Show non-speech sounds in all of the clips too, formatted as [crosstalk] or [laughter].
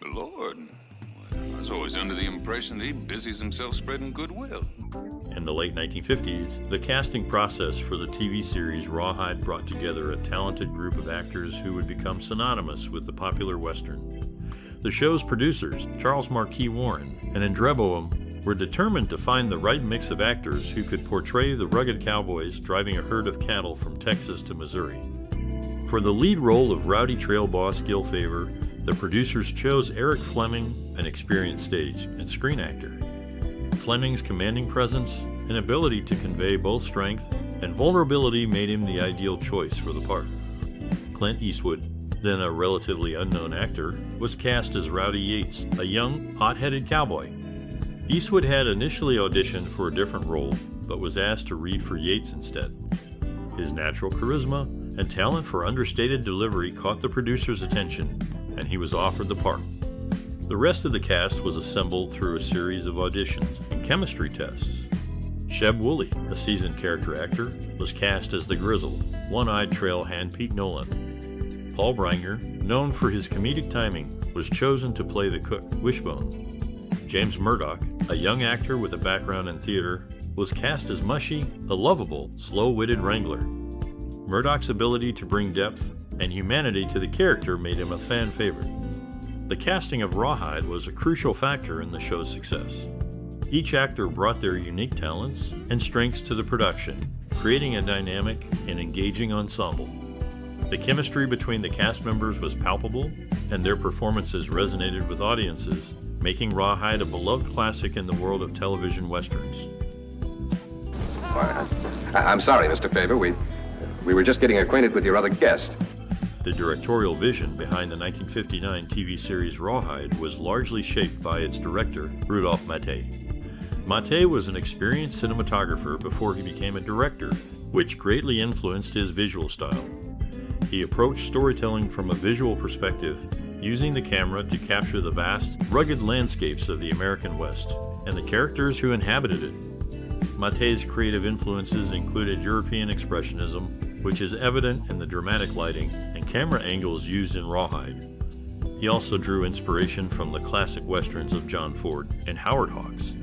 Good Lord. I was always under the impression that he busies himself spreading goodwill. In the late 1950s, the casting process for the TV series Rawhide brought together a talented group of actors who would become synonymous with the popular Western. The show's producers, Charles Marquis Warren and Andre Boehm, were determined to find the right mix of actors who could portray the rugged cowboys driving a herd of cattle from Texas to Missouri. For the lead role of rowdy trail boss Gil Favor, the producers chose Eric Fleming, an experienced stage and screen actor. Fleming's commanding presence and ability to convey both strength and vulnerability made him the ideal choice for the part. Clint Eastwood, then a relatively unknown actor, was cast as Rowdy Yates, a young, hot headed cowboy. Eastwood had initially auditioned for a different role, but was asked to read for Yates instead. His natural charisma and talent for understated delivery caught the producer's attention, and he was offered the part. The rest of the cast was assembled through a series of auditions and chemistry tests. Sheb Wooley, a seasoned character actor, was cast as the grizzled, one eyed trail hand Pete Nolan. Paul Brinegar, known for his comedic timing, was chosen to play the cook, Wishbone. James Murdock, a young actor with a background in theater, was cast as Mushy, a lovable, slow witted wrangler. Murdock's ability to bring depth and humanity to the character made him a fan favorite. The casting of Rawhide was a crucial factor in the show's success. Each actor brought their unique talents and strengths to the production, creating a dynamic and engaging ensemble. The chemistry between the cast members was palpable, and their performances resonated with audiences, making Rawhide a beloved classic in the world of television westerns. I, am sorry, Mr. Favor. We, we were just getting acquainted with your other guest. The directorial vision behind the 1959 TV series Rawhide was largely shaped by its director, Rudolph Maté. Maté was an experienced cinematographer before he became a director, which greatly influenced his visual style. He approached storytelling from a visual perspective, using the camera to capture the vast, rugged landscapes of the American West and the characters who inhabited it. Maté's creative influences included European Expressionism, which is evident in the dramatic lighting camera angles used in Rawhide. He also drew inspiration from the classic westerns of John Ford and Howard Hawks.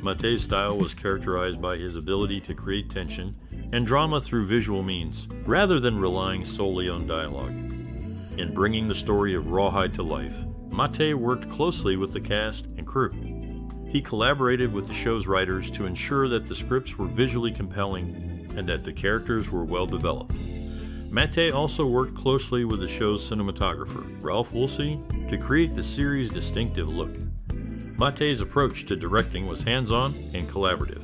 Maté's style was characterized by his ability to create tension and drama through visual means, rather than relying solely on dialogue. In bringing the story of Rawhide to life, Maté worked closely with the cast and crew. He collaborated with the show's writers to ensure that the scripts were visually compelling and that the characters were well developed. Maté also worked closely with the show's cinematographer, Ralph Woolsey, to create the series' distinctive look. Maté's approach to directing was hands on and collaborative.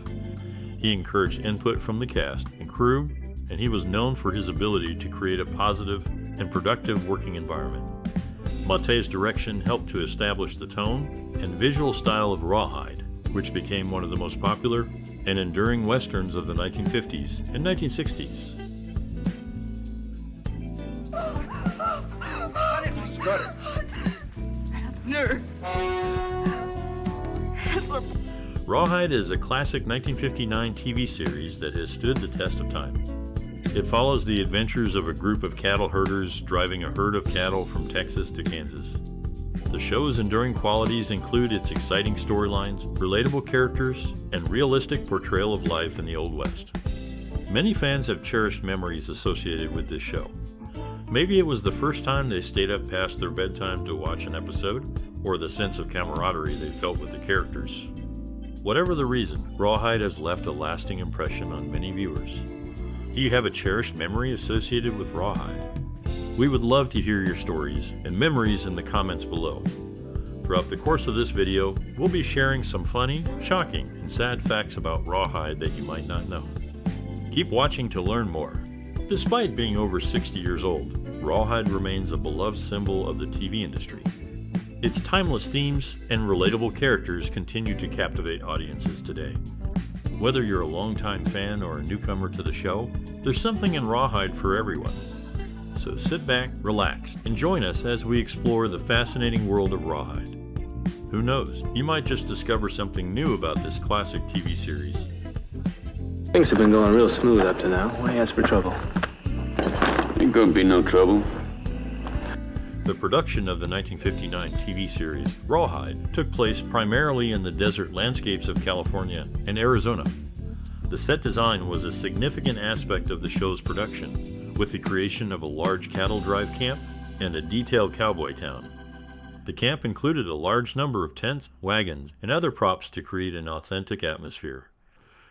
He encouraged input from the cast and crew, and he was known for his ability to create a positive and productive working environment. Maté's direction helped to establish the tone and visual style of Rawhide, which became one of the most popular and enduring westerns of the 1950s and 1960s. Rawhide is a classic 1959 TV series that has stood the test of time. It follows the adventures of a group of cattle herders driving a herd of cattle from Texas to Kansas. The show's enduring qualities include its exciting storylines, relatable characters, and realistic portrayal of life in the Old West. Many fans have cherished memories associated with this show. Maybe it was the first time they stayed up past their bedtime to watch an episode, or the sense of camaraderie they felt with the characters. Whatever the reason, Rawhide has left a lasting impression on many viewers. Do you have a cherished memory associated with Rawhide? We would love to hear your stories and memories in the comments below. Throughout the course of this video, we'll be sharing some funny, shocking, and sad facts about Rawhide that you might not know. Keep watching to learn more. Despite being over 60 years old, Rawhide remains a beloved symbol of the TV industry. Its timeless themes and relatable characters continue to captivate audiences today. Whether you're a longtime fan or a newcomer to the show, there's something in Rawhide for everyone. So sit back, relax, and join us as we explore the fascinating world of Rawhide. Who knows, you might just discover something new about this classic TV series. Things have been going real smooth up to now. Why ask for trouble? Ain't gonna be no trouble. The production of the 1959 TV series Rawhide took place primarily in the desert landscapes of California and Arizona. The set design was a significant aspect of the show's production, with the creation of a large cattle drive camp and a detailed cowboy town. The camp included a large number of tents, wagons, and other props to create an authentic atmosphere.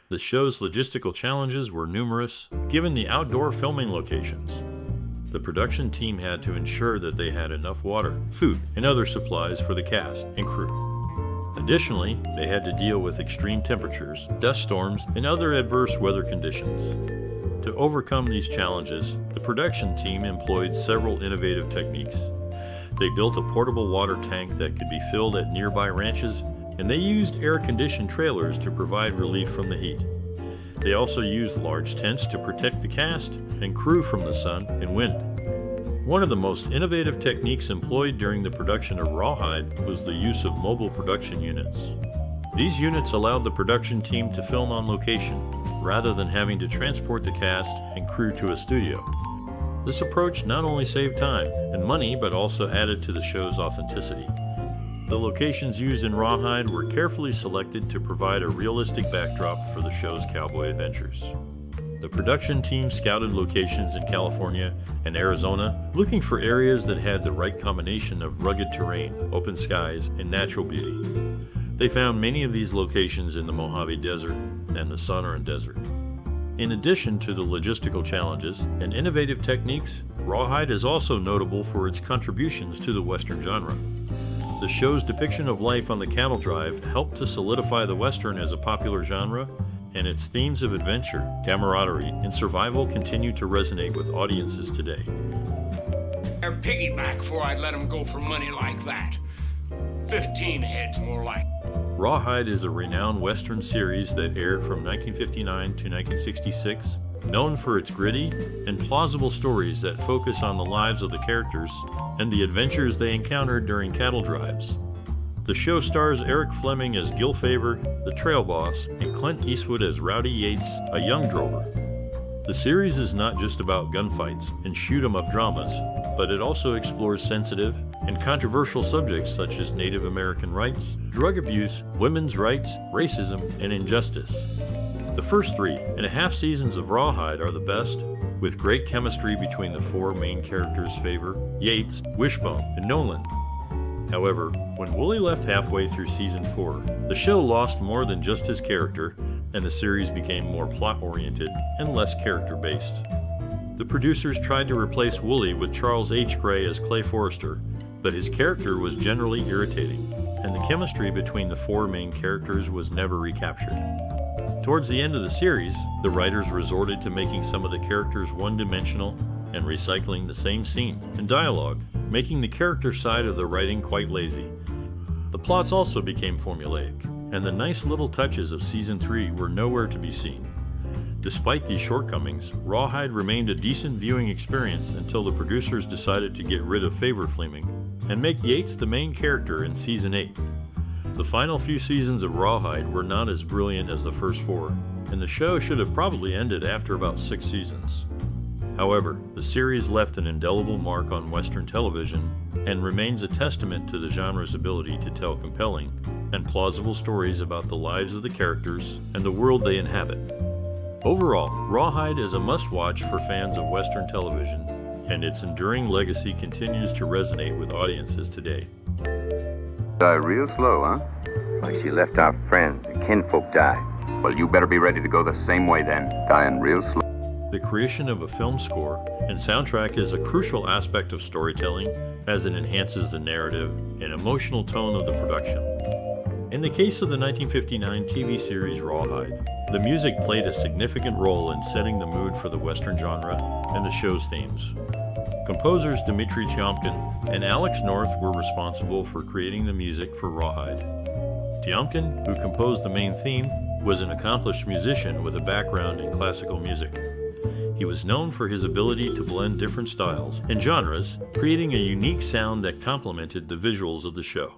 The show's logistical challenges were numerous, given the outdoor filming locations. The production team had to ensure that they had enough water, food, and other supplies for the cast and crew. Additionally, they had to deal with extreme temperatures, dust storms, and other adverse weather conditions. To overcome these challenges, the production team employed several innovative techniques. They built a portable water tank that could be filled at nearby ranches, and they used air conditioned trailers to provide relief from the heat. They also used large tents to protect the cast and crew from the sun and wind. One of the most innovative techniques employed during the production of Rawhide was the use of mobile production units. These units allowed the production team to film on location rather than having to transport the cast and crew to a studio. This approach not only saved time and money, but also added to the show's authenticity. The locations used in Rawhide were carefully selected to provide a realistic backdrop for the show's cowboy adventures. The production team scouted locations in California and Arizona, looking for areas that had the right combination of rugged terrain, open skies, and natural beauty. They found many of these locations in the Mojave Desert and the Sonoran Desert. In addition to the logistical challenges and innovative techniques, Rawhide is also notable for its contributions to the Western genre. The show's depiction of life on the cattle drive helped to solidify the Western as a popular genre, and its themes of adventure, camaraderie, and survival continue to resonate with audiences today. Or piggyback before I'd let him go for money like that. Fifteen heads more like. Rawhide is a renowned Western series that aired from 1959 to 1966, known for its gritty and plausible stories that focus on the lives of the characters and the adventures they encountered during cattle drives. The show stars Eric Fleming as Gil Favor, the trail boss, and Clint Eastwood as Rowdy Yates, a young drover. The series is not just about gunfights and shoot 'em up dramas, but it also explores sensitive and controversial subjects such as Native American rights, drug abuse, women's rights, racism, and injustice. The first three and a half seasons of Rawhide are the best, with great chemistry between the four main characters Favor, Yates, Wishbone, and Nolan. However, when Wooley left halfway through season 4, the show lost more than just his character, and the series became more plot oriented and less character based. The producers tried to replace Wooley with Charles H. Gray as Clay Forrester, but his character was generally irritating, and the chemistry between the four main characters was never recaptured. Towards the end of the series, the writers resorted to making some of the characters one dimensional and recycling the same scene and dialogue, making the character side of the writing quite lazy. The plots also became formulaic, and the nice little touches of season 3 were nowhere to be seen. Despite these shortcomings, Rawhide remained a decent viewing experience until the producers decided to get rid of Favor Fleming and make Yates the main character in season 8. The final few seasons of Rawhide were not as brilliant as the first four, and the show should have probably ended after about six seasons. However, the series left an indelible mark on Western television and remains a testament to the genre's ability to tell compelling and plausible stories about the lives of the characters and the world they inhabit. Overall, Rawhide is a must watch for fans of Western television, and its enduring legacy continues to resonate with audiences today. Die real slow, huh? Like she left our friends and kinfolk die. Well, you better be ready to go the same way then. Dying real slow. The creation of a film score and soundtrack is a crucial aspect of storytelling as it enhances the narrative and emotional tone of the production. In the case of the 1959 TV series Rawhide, the music played a significant role in setting the mood for the Western genre and the show's themes. Composers Dmitri Tiomkin and Alex North were responsible for creating the music for Rawhide. Tiomkin, who composed the main theme, was an accomplished musician with a background in classical music. He was known for his ability to blend different styles and genres, creating a unique sound that complemented the visuals of the show.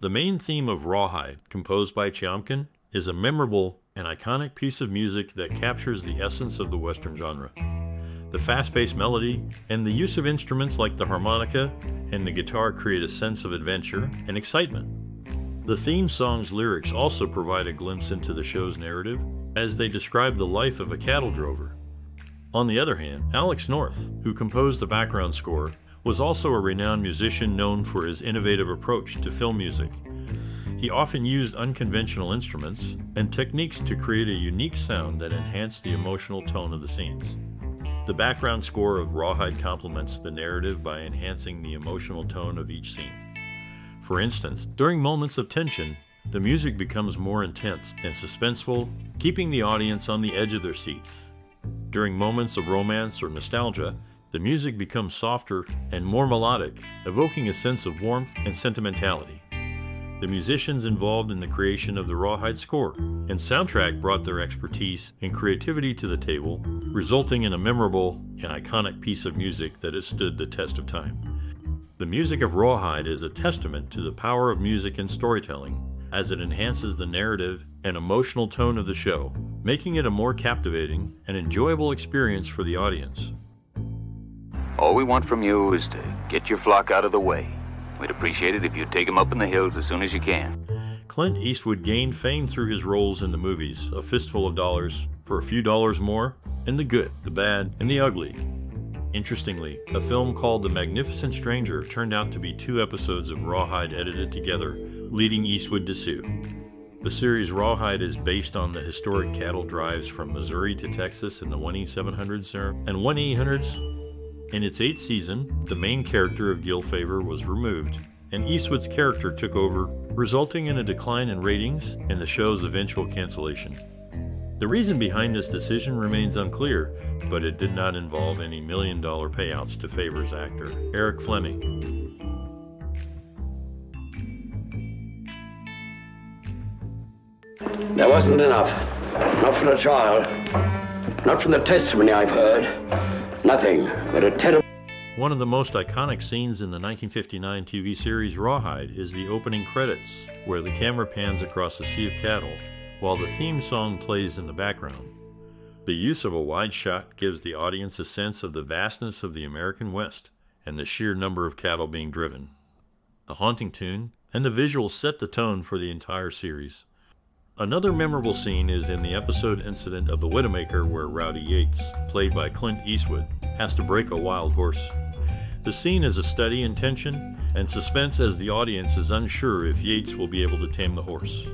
The main theme of Rawhide, composed by Tiomkin, is a memorable and iconic piece of music that captures the essence of the Western genre. The fast paced melody and the use of instruments like the harmonica and the guitar create a sense of adventure and excitement. The theme song's lyrics also provide a glimpse into the show's narrative as they describe the life of a cattle drover. On the other hand, Alex North, who composed the background score, was also a renowned musician known for his innovative approach to film music. He often used unconventional instruments and techniques to create a unique sound that enhanced the emotional tone of the scenes. The background score of Rawhide complements the narrative by enhancing the emotional tone of each scene. For instance, during moments of tension, the music becomes more intense and suspenseful, keeping the audience on the edge of their seats. During moments of romance or nostalgia, the music becomes softer and more melodic, evoking a sense of warmth and sentimentality. The musicians involved in the creation of the Rawhide score and soundtrack brought their expertise and creativity to the table, resulting in a memorable and iconic piece of music that has stood the test of time. The music of Rawhide is a testament to the power of music and storytelling, as it enhances the narrative and emotional tone of the show, making it a more captivating and enjoyable experience for the audience. All we want from you is to get your flock out of the way. We'd appreciate it if you'd take them up in the hills as soon as you can. Clint Eastwood gained fame through his roles in the movies A Fistful of Dollars, For a Few Dollars More, and The Good, The Bad, and The Ugly, Interestingly, a film called The Magnificent Stranger turned out to be two episodes of Rawhide edited together, leading Eastwood to sue. The series Rawhide is based on the historic cattle drives from Missouri to Texas in the 1E700s and 1E800s. In its eighth season, the main character of Gil Favor was removed, and Eastwood's character took over, resulting in a decline in ratings and the show's eventual cancellation. The reason behind this decision remains unclear, but it did not involve any million dollar payouts to Favor's actor, Eric Fleming. There wasn't enough. Not for the trial. Not from the testimony I've heard. Nothing but a terrible. One of the most iconic scenes in the 1959 TV series Rawhide is the opening credits, where the camera pans across a sea of cattle while the theme song plays in the background. The use of a wide shot gives the audience a sense of the vastness of the American West and the sheer number of cattle being driven. A haunting tune, and the visuals set the tone for the entire series. Another memorable scene is in the episode incident of the Widowmaker where Rowdy Yates, played by Clint Eastwood, has to break a wild horse. The scene is a study in tension and suspense as the audience is unsure if Yates will be able to tame the horse.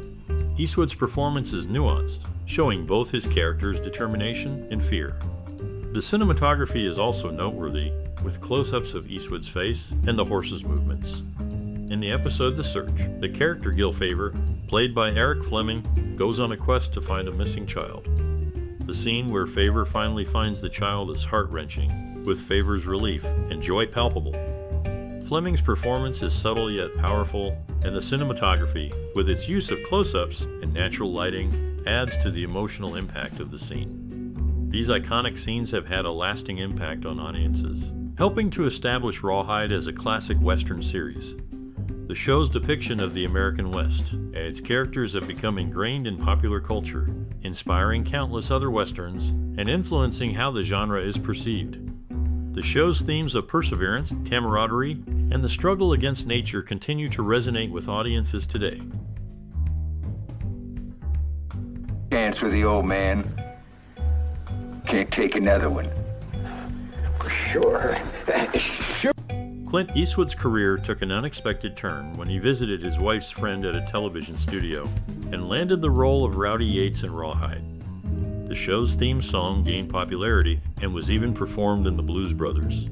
Eastwood's performance is nuanced, showing both his character's determination and fear. The cinematography is also noteworthy, with close ups of Eastwood's face and the horse's movements. In the episode The Search, the character Gil Favor, played by Eric Fleming, goes on a quest to find a missing child. The scene where Favor finally finds the child is heart wrenching, with Favor's relief and joy palpable. Fleming's performance is subtle yet powerful, and the cinematography, with its use of close ups and natural lighting, adds to the emotional impact of the scene. These iconic scenes have had a lasting impact on audiences, helping to establish Rawhide as a classic Western series. The show's depiction of the American West and its characters have become ingrained in popular culture, inspiring countless other Westerns and influencing how the genre is perceived. The show's themes of perseverance, camaraderie, and the struggle against nature continue to resonate with audiences today. Chance with the old man. Can't take another one. For Sure. [laughs] sure. Clint Eastwood's career took an unexpected turn when he visited his wife's friend at a television studio and landed the role of Rowdy Yates in Rawhide. The show's theme song gained popularity and was even performed in the Blues Brothers.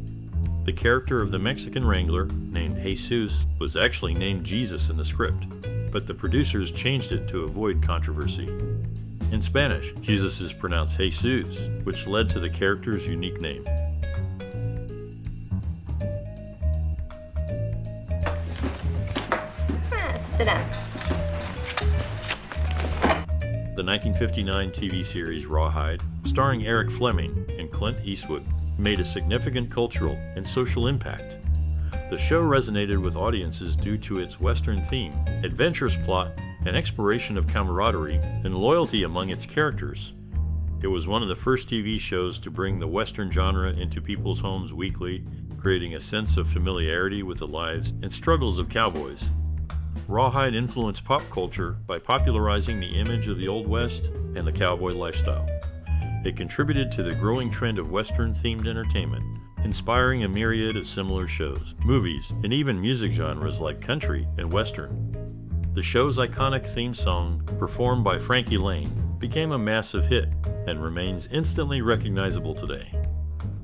The character of the Mexican wrangler, named Jesus, was actually named Jesus in the script, but the producers changed it to avoid controversy. In Spanish, Jesus is pronounced Jesus, which led to the character's unique name. Sit down. The 1959 TV series Rawhide, starring Eric Fleming and Clint Eastwood, made a significant cultural and social impact. The show resonated with audiences due to its Western theme, adventurous plot, and exploration of camaraderie and loyalty among its characters. It was one of the first TV shows to bring the Western genre into people's homes weekly, creating a sense of familiarity with the lives and struggles of cowboys. Rawhide influenced pop culture by popularizing the image of the Old West and the cowboy lifestyle. It contributed to the growing trend of Western themed entertainment, inspiring a myriad of similar shows, movies, and even music genres like country and Western. The show's iconic theme song, performed by Frankie Laine, became a massive hit and remains instantly recognizable today.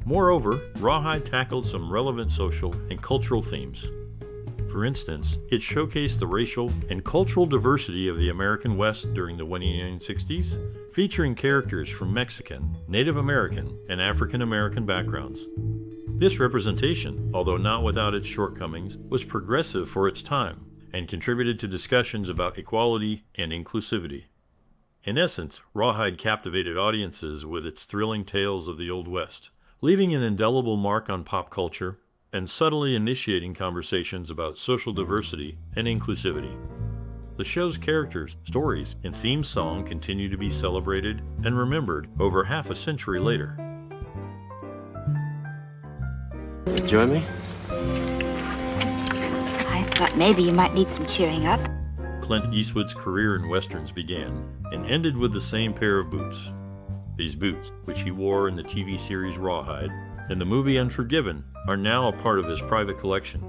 Moreover, Rawhide tackled some relevant social and cultural themes. For instance, it showcased the racial and cultural diversity of the American West during the 1960s, featuring characters from Mexican, Native American, and African American backgrounds. This representation, although not without its shortcomings, was progressive for its time and contributed to discussions about equality and inclusivity. In essence, Rawhide captivated audiences with its thrilling tales of the Old West, leaving an indelible mark on pop culture and subtly initiating conversations about social diversity and inclusivity. The show's characters, stories, and theme song continue to be celebrated and remembered over half a century later. Join me? I thought maybe you might need some cheering up. Clint Eastwood's career in westerns began and ended with the same pair of boots. These boots, which he wore in the TV series Rawhide and the movie Unforgiven, are now a part of his private collection.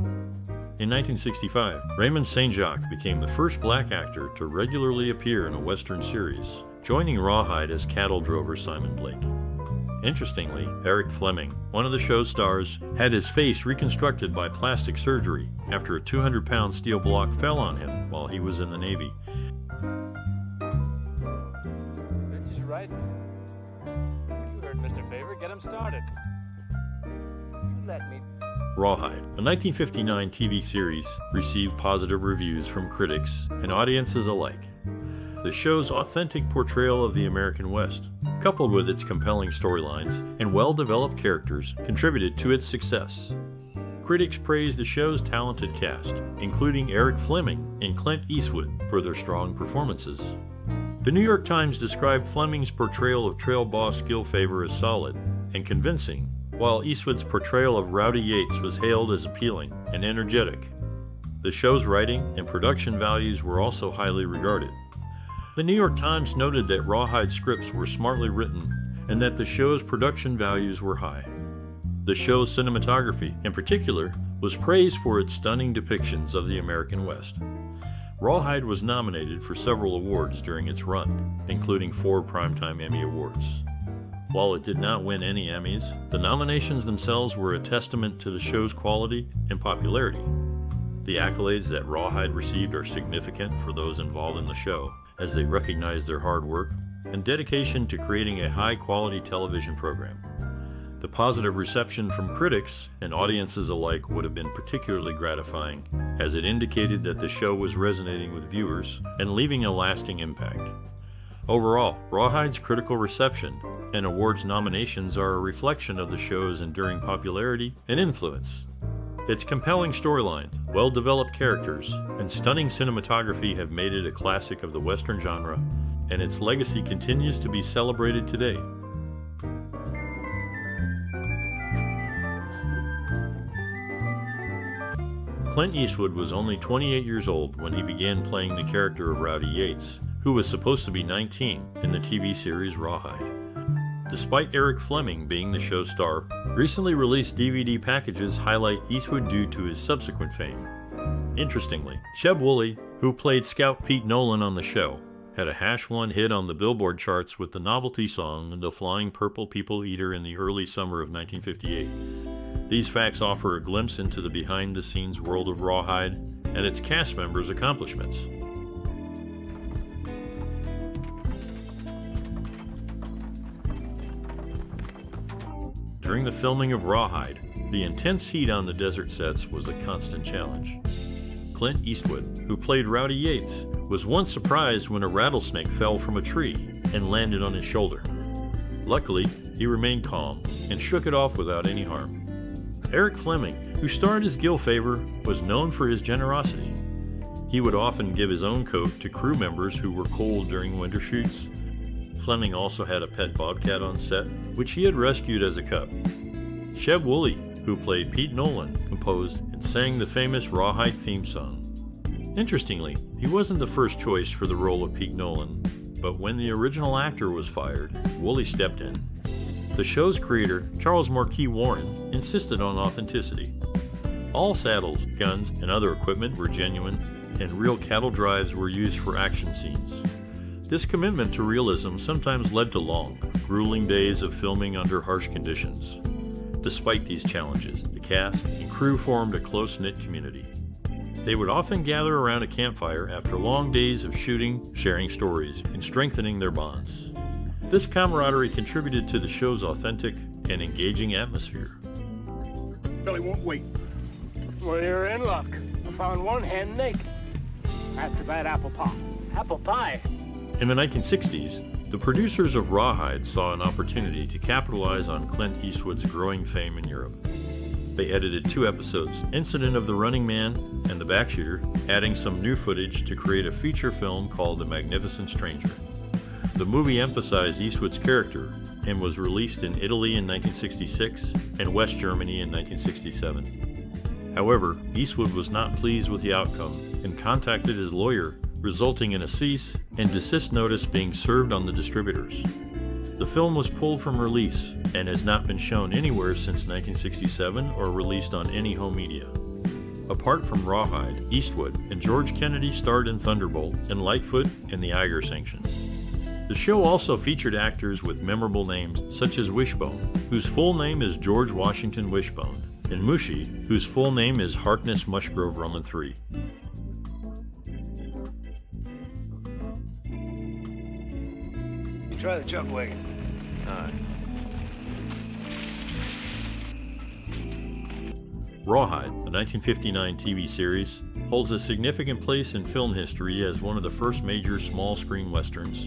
In 1965, Raymond St. Jacques became the first black actor to regularly appear in a Western series, joining Rawhide as cattle drover Simon Blake. Interestingly, Eric Fleming, one of the show's stars, had his face reconstructed by plastic surgery after a 200 pound steel block fell on him while he was in the Navy. Right. You heard Mr. Favor. Get him started. Rawhide, a 1959 TV series, received positive reviews from critics and audiences alike. The show's authentic portrayal of the American West, coupled with its compelling storylines and well developed characters, contributed to its success. Critics praised the show's talented cast, including Eric Fleming and Clint Eastwood, for their strong performances. The New York Times described Fleming's portrayal of trail boss Gil Favor as solid and convincing, while Eastwood's portrayal of Rowdy Yates was hailed as appealing and energetic. The show's writing and production values were also highly regarded. The New York Times noted that Rawhide scripts were smartly written and that the show's production values were high. The show's cinematography, in particular, was praised for its stunning depictions of the American West. Rawhide was nominated for several awards during its run, including four Primetime Emmy Awards. While it did not win any Emmys, the nominations themselves were a testament to the show's quality and popularity. The accolades that Rawhide received are significant for those involved in the show, as they recognize their hard work and dedication to creating a high quality television program. The positive reception from critics and audiences alike would have been particularly gratifying, as it indicated that the show was resonating with viewers and leaving a lasting impact. Overall, Rawhide's critical reception and awards nominations are a reflection of the show's enduring popularity and influence. Its compelling storyline, well developed characters, and stunning cinematography have made it a classic of the Western genre, and its legacy continues to be celebrated today. Clint Eastwood was only 28 years old when he began playing the character of Rowdy Yates, who was supposed to be 19 in the TV series Rawhide. Despite Eric Fleming being the show's star, recently released DVD packages highlight Eastwood due to his subsequent fame. Interestingly, Sheb Wooley, who played Scout Pete Nolan on the show, had a hash one hit on the Billboard charts with the novelty song The Flying Purple People Eater in the early summer of 1958. These facts offer a glimpse into the behind the scenes world of Rawhide and its cast members' accomplishments. During the filming of Rawhide, the intense heat on the desert sets was a constant challenge. Clint Eastwood, who played Rowdy Yates, was once surprised when a rattlesnake fell from a tree and landed on his shoulder. Luckily, he remained calm and shook it off without any harm. Eric Fleming, who starred as Gil Favor, was known for his generosity. He would often give his own coat to crew members who were cold during winter shoots. Fleming also had a pet bobcat on set, which he had rescued as a cub. Sheb Wooley, who played Pete Nolan, composed and sang the famous Rawhide theme song. Interestingly, he wasn't the first choice for the role of Pete Nolan, but when the original actor was fired, Wooley stepped in. The show's creator, Charles Marquis Warren, insisted on authenticity. All saddles, guns, and other equipment were genuine, and real cattle drives were used for action scenes. This commitment to realism sometimes led to long, grueling days of filming under harsh conditions. Despite these challenges, the cast and crew formed a close knit community. They would often gather around a campfire after long days of shooting, sharing stories, and strengthening their bonds. This camaraderie contributed to the show's authentic and engaging atmosphere. Billy won't wait. Well, you're in luck. I found one hen naked. After that apple pie. Apple pie? In the 1960s, the producers of Rawhide saw an opportunity to capitalize on Clint Eastwood's growing fame in Europe. They edited two episodes, Incident of the Running Man and The Backshooter, adding some new footage to create a feature film called The Magnificent Stranger. The movie emphasized Eastwood's character and was released in Italy in 1966 and West Germany in 1967. However, Eastwood was not pleased with the outcome and contacted his lawyer resulting in a cease and desist notice being served on the distributors. The film was pulled from release and has not been shown anywhere since 1967 or released on any home media. Apart from Rawhide, Eastwood and George Kennedy starred in Thunderbolt and Lightfoot and the Eiger Sanction. The show also featured actors with memorable names such as Wishbone, whose full name is George Washington Wishbone, and Mushy, whose full name is Harkness Mushgrove Roman III. Try the jump wagon. All right. Rawhide, the 1959 TV series, holds a significant place in film history as one of the first major small screen westerns.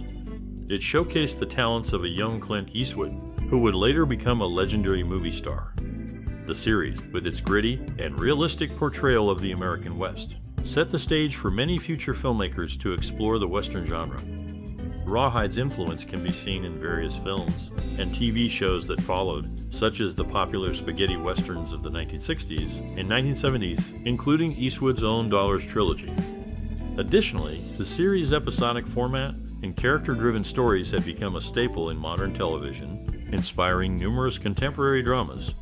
It showcased the talents of a young Clint Eastwood, who would later become a legendary movie star. The series, with its gritty and realistic portrayal of the American West, set the stage for many future filmmakers to explore the Western genre. Rawhide's influence can be seen in various films and TV shows that followed, such as the popular spaghetti westerns of the 1960s and 1970s, including Eastwood's own Dollars trilogy. Additionally, the series' episodic format and character driven stories have become a staple in modern television, inspiring numerous contemporary dramas.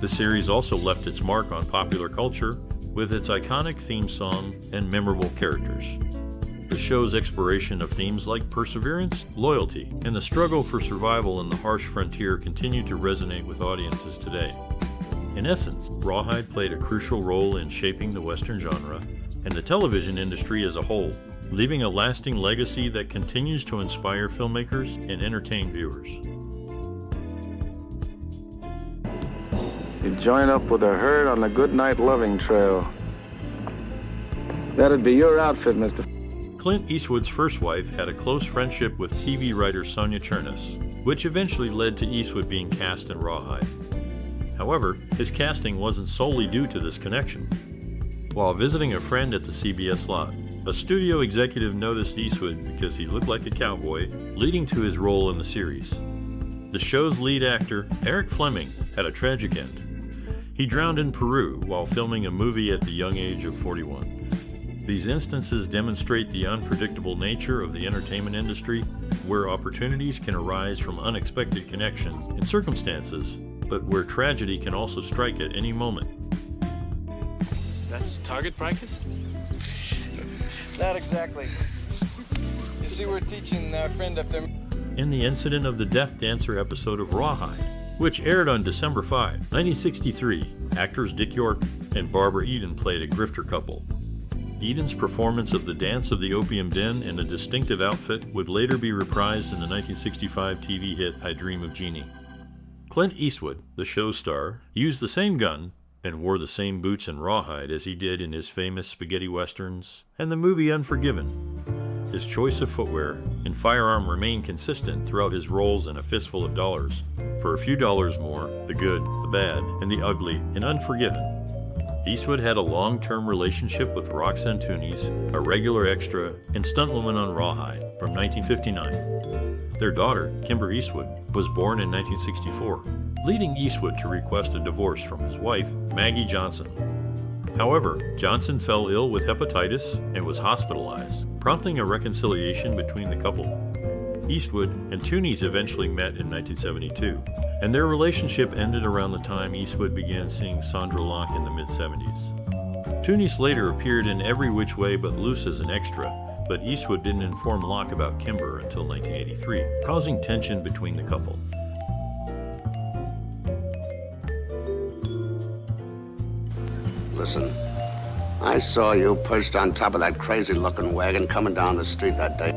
The series also left its mark on popular culture with its iconic theme song and memorable characters. The show's exploration of themes like perseverance, loyalty, and the struggle for survival in the harsh frontier continue to resonate with audiences today. In essence, Rawhide played a crucial role in shaping the Western genre and the television industry as a whole, leaving a lasting legacy that continues to inspire filmmakers and entertain viewers. You join up with a herd on the Goodnight Loving Trail. That'd be your outfit, Mr. Clint Eastwood's first wife had a close friendship with TV writer Sonia Chernus, which eventually led to Eastwood being cast in Rawhide. However, his casting wasn't solely due to this connection. While visiting a friend at the CBS lot, a studio executive noticed Eastwood because he looked like a cowboy, leading to his role in the series. The show's lead actor, Eric Fleming, had a tragic end. He drowned in Peru while filming a movie at the young age of 41. These instances demonstrate the unpredictable nature of the entertainment industry, where opportunities can arise from unexpected connections and circumstances, but where tragedy can also strike at any moment. That's target practice? [laughs] Not exactly. You see, we're teaching our friend up there. In the incident of the Death Dancer episode of Rawhide, which aired on December 5, 1963, actors Dick York and Barbara Eden played a grifter couple Eden's performance of the Dance of the Opium Den in a distinctive outfit would later be reprised in the 1965 TV hit I Dream of Jeannie. Clint Eastwood, the show star, used the same gun and wore the same boots and rawhide as he did in his famous spaghetti westerns and the movie Unforgiven. His choice of footwear and firearm remained consistent throughout his roles in A Fistful of Dollars. For a few dollars more, The Good, the Bad, and the Ugly, and Unforgiven Eastwood had a long term relationship with Roxanne Tunis, a regular extra and stuntwoman on Rawhide from 1959. Their daughter, Kimber Eastwood, was born in 1964, leading Eastwood to request a divorce from his wife, Maggie Johnson. However, Johnson fell ill with hepatitis and was hospitalized, prompting a reconciliation between the couple. Eastwood and Tunis eventually met in 1972, and their relationship ended around the time Eastwood began seeing Sondra Locke in the mid 70s. Tunis later appeared in Every Which Way But Loose as an extra, but Eastwood didn't inform Locke about Kimber until 1983, causing tension between the couple. Listen, I saw you perched on top of that crazy looking wagon coming down the street that day.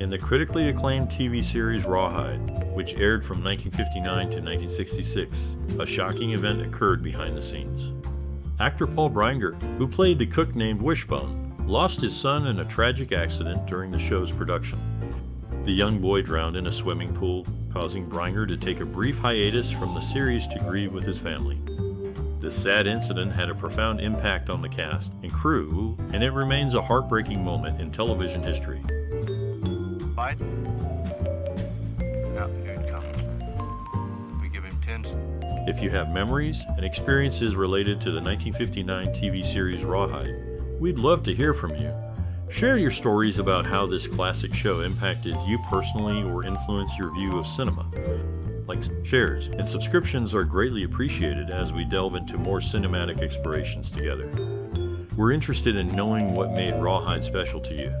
In the critically acclaimed TV series Rawhide, which aired from 1959 to 1966, a shocking event occurred behind the scenes. Actor Paul Brinegar, who played the cook named Wishbone, lost his son in a tragic accident during the show's production. The young boy drowned in a swimming pool, causing Brinegar to take a brief hiatus from the series to grieve with his family. This sad incident had a profound impact on the cast and crew, and it remains a heartbreaking moment in television history. Fight? If you have memories and experiences related to the 1959 TV series Rawhide, we'd love to hear from you. Share your stories about how this classic show impacted you personally or influenced your view of cinema. Likes, shares, and subscriptions are greatly appreciated as we delve into more cinematic explorations together. We're interested in knowing what made Rawhide special to you.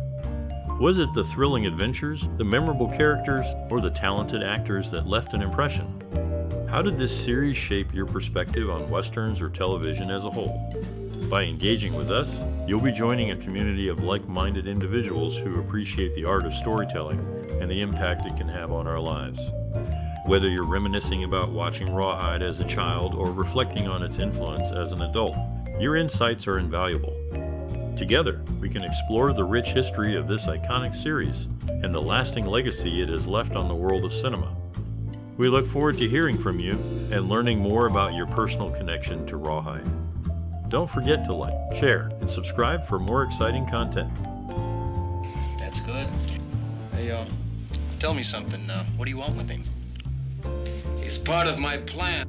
Was it the thrilling adventures, the memorable characters, or the talented actors that left an impression? How did this series shape your perspective on westerns or television as a whole? By engaging with us, you'll be joining a community of like minded individuals who appreciate the art of storytelling and the impact it can have on our lives. Whether you're reminiscing about watching Rawhide as a child or reflecting on its influence as an adult, your insights are invaluable. Together, we can explore the rich history of this iconic series and the lasting legacy it has left on the world of cinema. We look forward to hearing from you and learning more about your personal connection to Rawhide. Don't forget to like, share, and subscribe for more exciting content. That's good. Hey, uh, tell me something. Uh, what do you want with him? He's part of my plan.